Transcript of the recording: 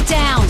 down!